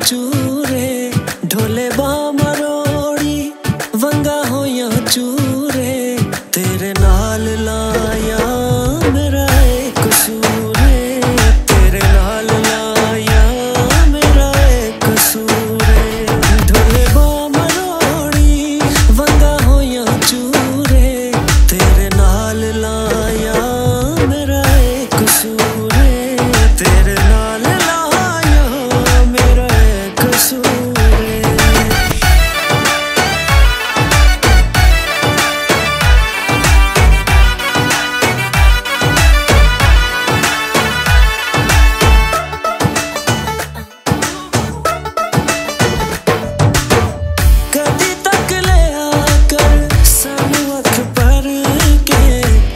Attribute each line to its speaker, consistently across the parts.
Speaker 1: to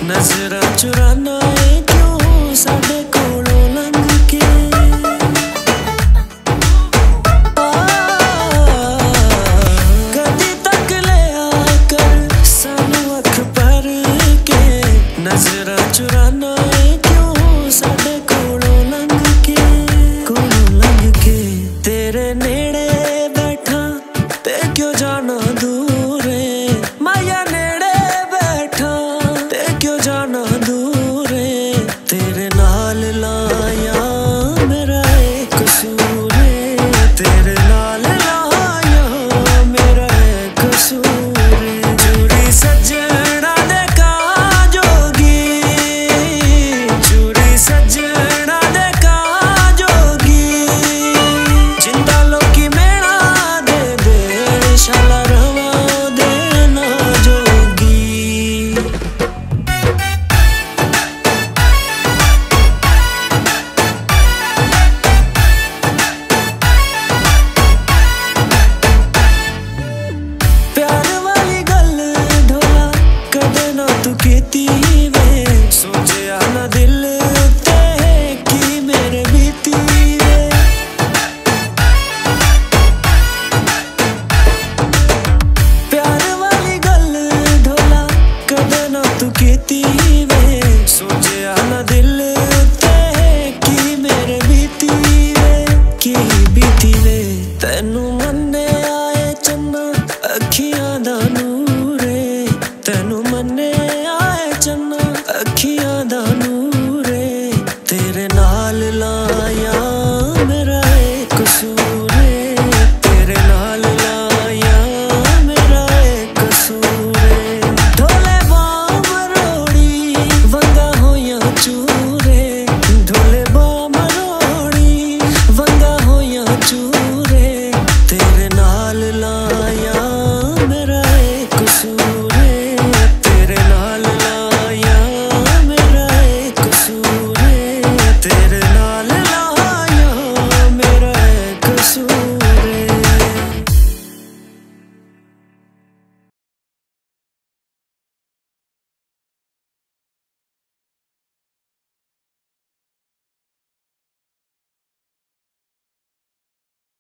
Speaker 1: ਨਜ਼ਰਾਂ ਚੁਰਾਨਾ ਏ ਕਿਉਂ ਸਾਡੇ ਕੋਲੋਂ ਲੰਘ ਕੇ ਕਦੀ ਤੱਕ ਲਿਆ ਕਰ ਸਾਨੂੰ ਅੱਖ ਭਰ ਕੇ ਨਜ਼ਰਾਂ ਚੁਰਾਨਾ ਏ ਕਿਉਂ ਸਾਡੇ ਕੋਲੋਂ ਲੰਘ ਕੇ ਕੋਲੋਂ ਲੰਘ ਕੇ ਤੇਰੇ ਨੇ ਤੈਨੂੰ ਮੰਨਿਆ ਏ ਚੰਨਾ ਅੱਖੀਆਂ ਦਾ ਨੂਰੇ ਤੈਨੂੰ ਮੰਨਿਆ ਏ ਚੰਨਾ ਅੱਖੀਆਂ